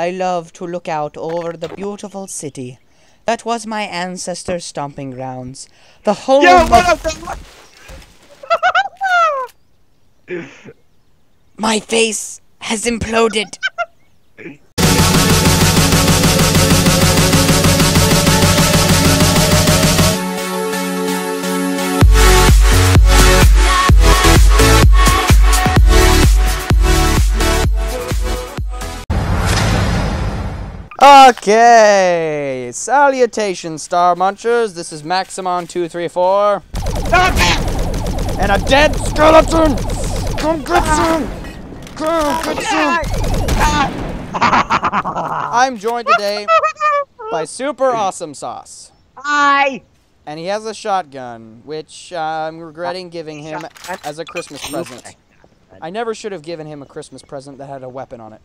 I love to look out over the beautiful city. That was my ancestors' stomping grounds. The home Yo, of what up? What? my face has imploded. Okay, salutations, Star Munchers. This is Maximon234. And a dead skeleton! Come get some! Come get some! I'm joined today by Super Awesome Sauce. Hi. And he has a shotgun, which uh, I'm regretting giving him as a Christmas present. I never should have given him a Christmas present that had a weapon on it.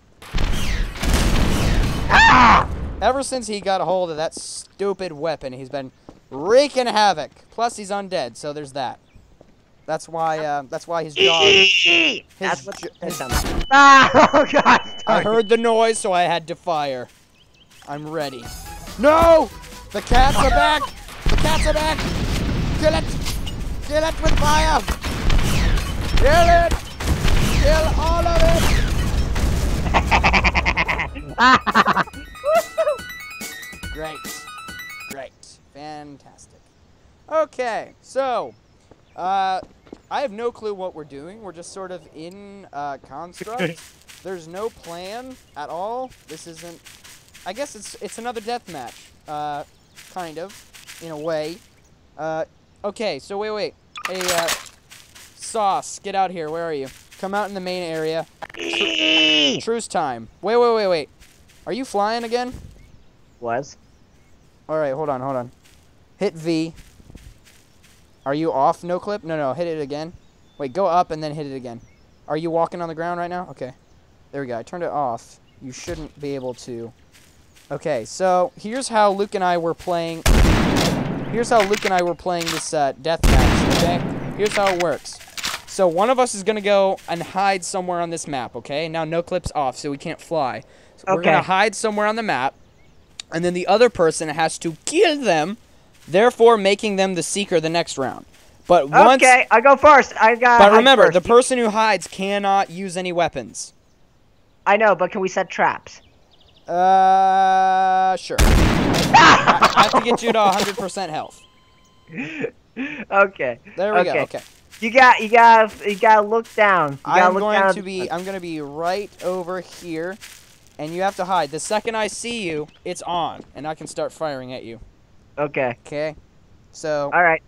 Ever since he got a hold of that stupid weapon, he's been wreaking havoc. Plus, he's undead, so there's that. That's why. Uh, that's why his jaw. That's what that his- Ah, oh god. I heard the noise, so I had to fire. I'm ready. No! The cats are back! The cats are back! Kill it! Kill it with fire! Kill it! Kill all of it! Great. Great. Fantastic. Okay, so, uh, I have no clue what we're doing. We're just sort of in uh, construct. There's no plan at all. This isn't. I guess it's it's another death match, uh, kind of, in a way. Uh, okay, so wait, wait. Hey, uh, Sauce, get out here. Where are you? Come out in the main area. Tru- truce time. Wait, wait, wait, wait. Are you flying again? Was. All right, hold on, hold on. Hit V. Are you off no clip? No, no, hit it again. Wait, go up and then hit it again. Are you walking on the ground right now? Okay. There we go. I turned it off. You shouldn't be able to. Okay, so here's how Luke and I were playing. Here's how Luke and I were playing this uh, death match, okay? Here's how it works. So one of us is going to go and hide somewhere on this map, okay? Now no clips off, so we can't fly. So We're going to hide somewhere on the map, and then the other person has to kill them, therefore making them the seeker the next round. But once, okay, I go first. I got. but remember, the person who hides cannot use any weapons. I know, but can we set traps? Uh, sure. I I have to get you to 100% health. okay. There we go. Okay. You got. You got. You gotta look down. You I'm look going down to be I'm going to be right over here and you have to hide. The second I see you, it's on and I can start firing at you. Okay. Okay? So, All right.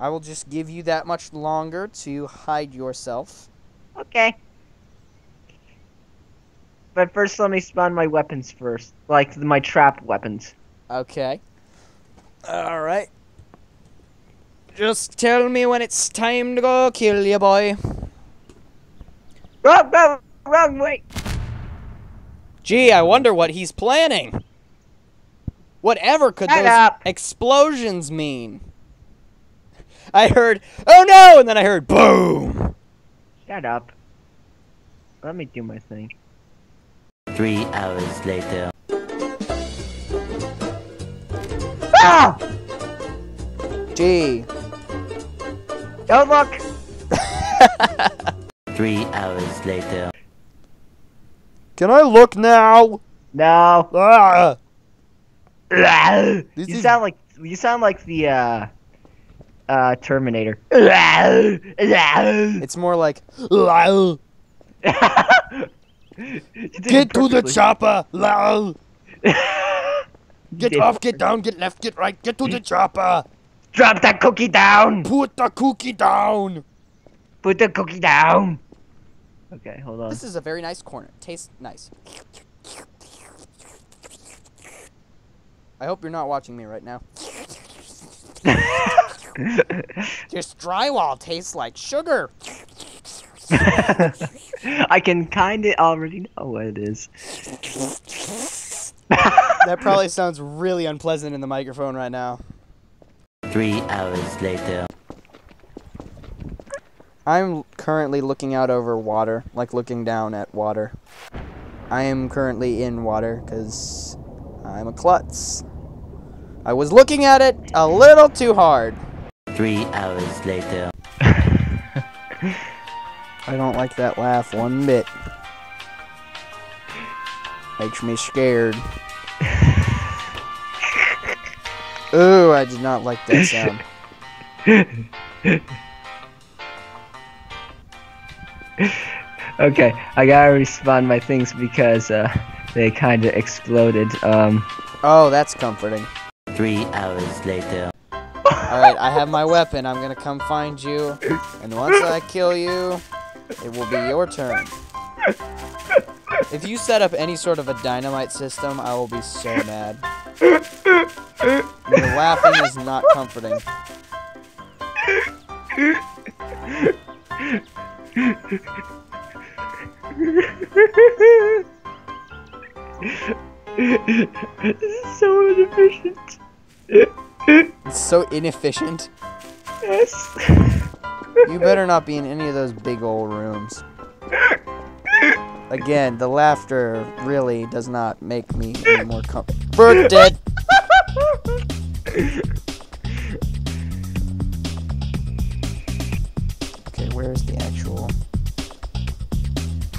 I will just give you that much longer to hide yourself. Okay. But first, let me spawn my weapons first, like my trap weapons. Okay. All right. Just tell me when it's time to go kill you, boy. Wrong, wrong, wrong way. Gee, I wonder what he's planning. Whatever could Shut those up. explosions mean? I heard, oh no, and then I heard boom. Shut up. Let me do my thing. Three hours later. Ah! Gee. Don't look. Three hours later. Can I look now? No. Ah. you is- sound like you sound like the uh uh Terminator. It's more like, get to the chopper. Get off, get down, get left, get right, get to the chopper. Drop that cookie down. Put the cookie down. Put the cookie down. Okay, hold on. This is a very nice corner. Tastes nice. I hope you're not watching me right now. This drywall tastes like sugar. I can kind of already know what it is. That probably sounds really unpleasant in the microphone right now. Three hours later. I'm currently looking out over water, like looking down at water. I am currently in water because I'm a klutz. I was looking at it a little too hard. Three hours later. I don't like that laugh one bit. Makes me scared. Ooh, I did not like that sound. Okay, I gotta respawn my things because uh, they kind of exploded. Um, Oh, that's comforting. Three hours later. Alright, I have my weapon. I'm gonna come find you. And once I kill you, it will be your turn. If you set up any sort of a dynamite system, I will be so mad. Your laughing is not comforting. this is so inefficient. It's so inefficient. Yes. You better not be in any of those big old rooms. Again, the laughter really does not make me any more comfortable. Bird dead. Okay, where's the actual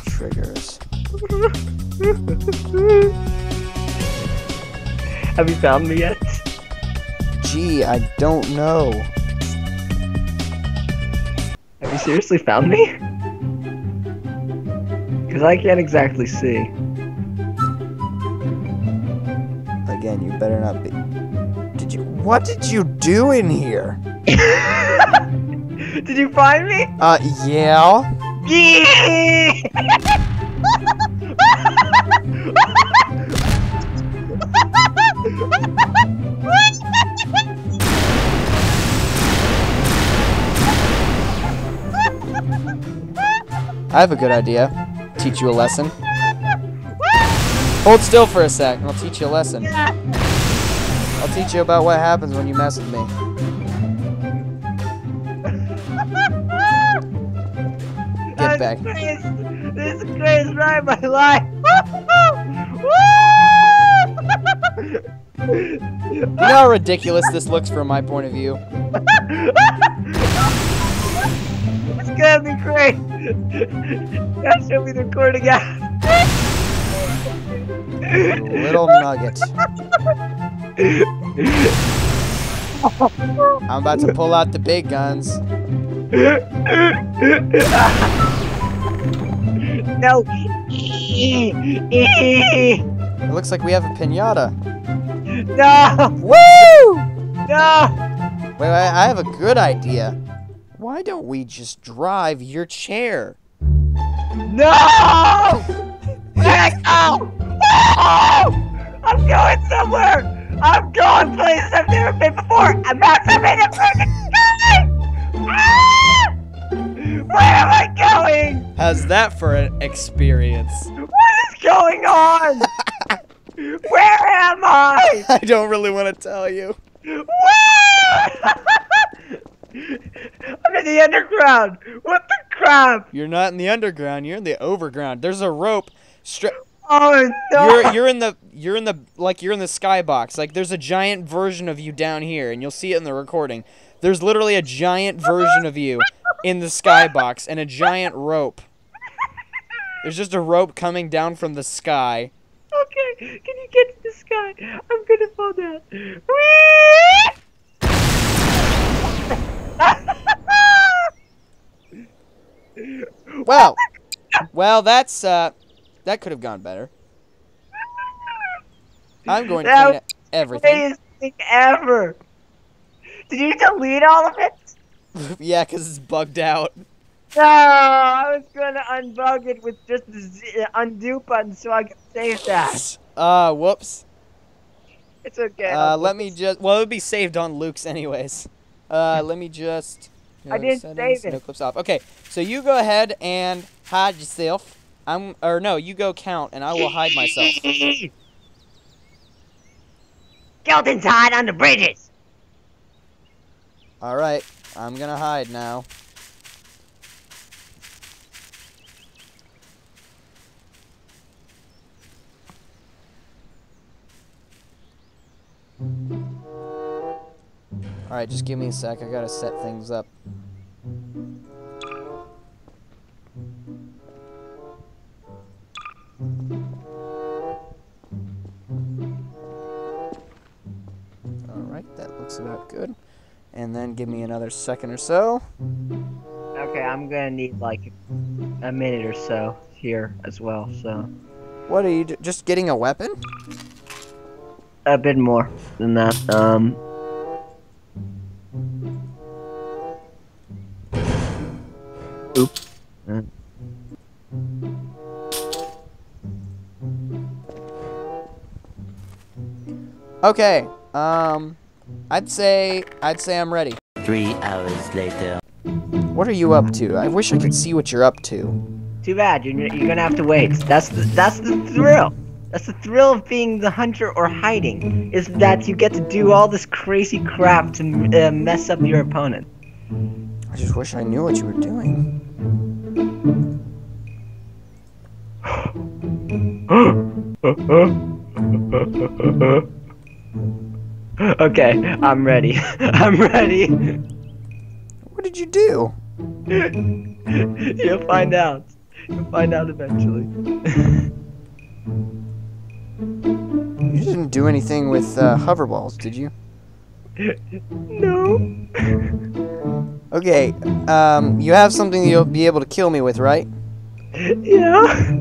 triggers? Have you found me yet? Gee, I don't know. Have you seriously found me? Because I can't exactly see. Again, you better not be. What did you do in here? Did you find me? Uh, yeah. Yeah! I have a good idea. Teach you a lesson. Hold still for a sec, and I'll teach you a lesson. I'll teach you about what happens when you mess with me. Get back. This is greatest- This is the greatest ride of my life. You know how ridiculous this looks from my point of view? it's gonna be great. Gotta show me the cord again. Little nugget. I'm about to pull out the big guns. no. It looks like we have a pinata. no. Woo! No. Wait, wait, I have a good idea. Why don't we just drive your chair? No. Let go. No! I'm going somewhere. I'm going places I've never been before. I'm not the perfect sky. Ah! Where am I going? How's that for an experience? What is going on? Where am I? I don't really want to tell you. I'm in the underground. What the crap? You're not in the underground. You're in the overground. There's a rope. Stra- Oh no! you're you're in the you're in the like you're in the skybox. Like there's a giant version of you down here, and you'll see it in the recording. There's literally a giant version of you in the skybox and a giant rope. There's just a rope coming down from the sky. Okay, can you get to the sky? I'm gonna fall down. Whee! Well, well, that's uh, that could have gone better. I'm going to That clean everything. Thing ever. Did you delete all of it? yeah, because it's bugged out. No, I was gonna unbug it with just the z- undo button so I could save that. Uh, whoops. It's okay. Uh, let me just. Well, it would be saved on Luke's anyways. Uh, let me just. I didn't save it. No clips off. Okay, so you go ahead and hide yourself. I'm or no, you go count and I will hide myself. Skeletons hide on the bridges. All right, I'm gonna hide now. Alright, just give me a sec. I gotta set things up. Alright, that looks about good. And then give me another second or so. Okay, I'm gonna need like a minute or so here as well, so What are you do- just getting a weapon? a bit more than that. Um, Okay. Um I'd say I'd say I'm ready. Three hours later. What are you up to? I wish I could see what you're up to. Too bad. You're you're gonna have to wait. That's the that's the thrill. That's the thrill of being the hunter or hiding. Is that you get to do all this crazy crap to uh, mess up your opponent. I just wish I knew what you were doing. okay, I'm ready. I'm ready. What did you do? You'll find out. You'll find out eventually. You didn't do anything with uh, hoverballs, did you? no. Okay. Um, you have something you'll be able to kill me with, right? Yeah.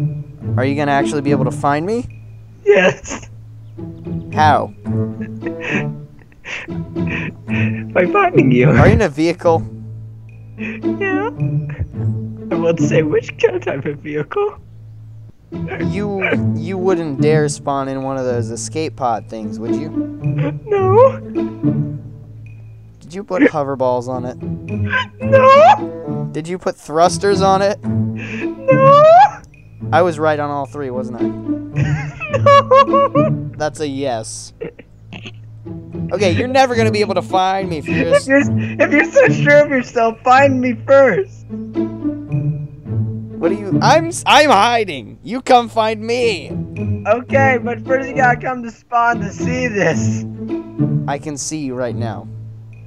Are you gonna actually be able to find me? Yes. How? By finding you. Are you in a vehicle? Yeah. I won't say which kind type of vehicle. You you wouldn't dare spawn in one of those escape pod things, would you? No. Did you put hoverballs on it? No. Did you put thrusters on it? No. I was right on all three, wasn't I? No. That's a yes. Okay, you're never gonna be able to find me if you're If you're, if you're so sure of yourself, find me first. What are you? I'm I'm hiding. You come find me. Okay, but first you gotta come to spawn to see this. I can see you right now.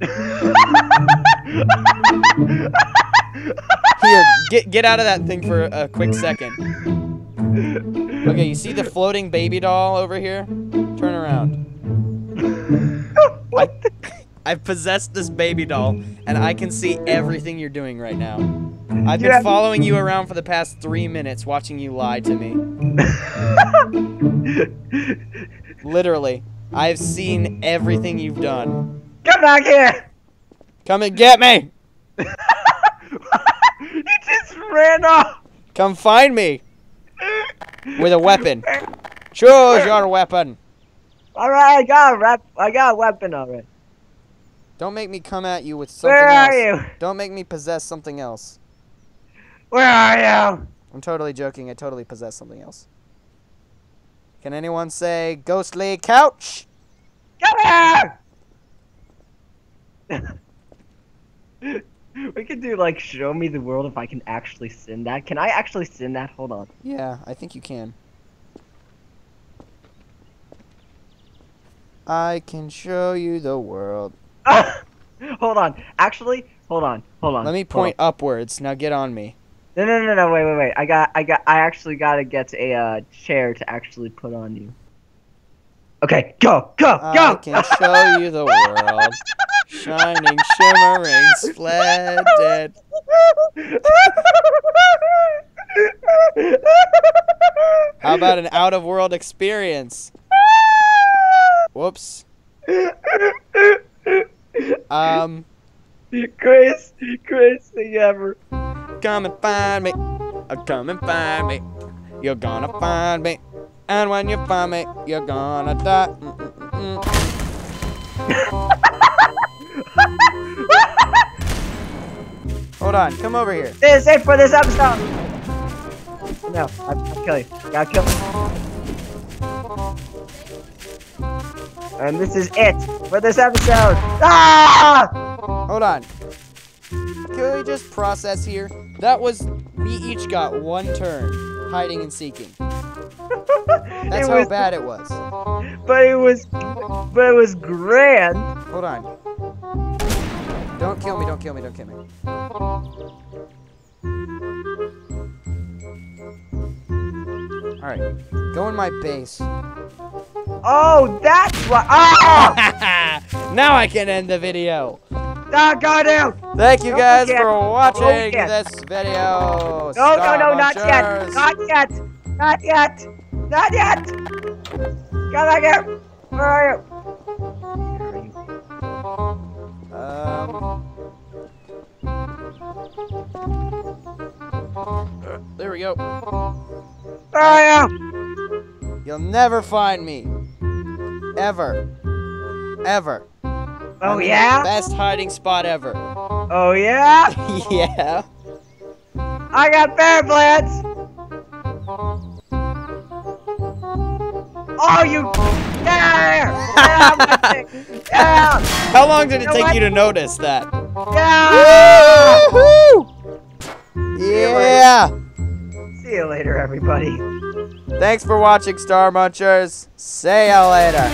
Here, get get out of that thing for a quick second. Okay, you see the floating baby doll over here? Turn around. what the? I've possessed this baby doll, and I can see everything you're doing right now. I've been have- following you around for the past three minutes, watching you lie to me. Literally, I've seen everything you've done. Come back here! Come and get me! you just ran off! Come find me with a weapon. Choose your weapon. Alright, I got a rep I got a weapon already. Don't make me come at you with something Where else. are you? Don't make me possess something else. Where are you? I'm totally joking. I totally possess something else. Can anyone say ghostly couch? Come here! we could do like show me the world if I can actually send that. Can I actually send that? Hold on. Yeah, I think you can. I can show you the world. hold on. Actually, hold on. Hold on. Let me point upwards. Now get on me. No, no, no, no. Wait, wait, wait. I got, I got, I actually got to get a uh, chair to actually put on you. Okay, go, go, go. I can show you the world. Shining, shimmering, splendid. How about an out of world experience? Whoops. Um, greatest, greatest thing ever. come and find me. Uh, Come and find me. You're gonna find me. And when you find me, you're gonna die. Mm, mm, mm, Hold on, come over here. This is it for this episode. No, I, I'll kill you. Gotta kill you. And this is it for this episode. Ah! Hold on. Can we just process here? That was we each got one turn hiding and seeking. That's how was, bad it was. But it was, but it was grand. Hold on. Don't kill me, don't kill me, don't kill me. Alright, go in my base. Oh, that's what. Oh! now I can end the video. Ah, Doggone you! Thank you No, guys for watching No, this video. No, no, Star no, not yet. Not yet. Not yet. Not yet. Come back here. Where are you? Uh, there we go. Where are you? You'll never find me. Ever. Ever. Oh I'm yeah. Best hiding spot ever. Oh yeah. yeah. I got bear plants. Oh, you How long did it take you to notice that? Yeah! Yeah! See you later, everybody. Thanks for watching, Star Munchers. See you later.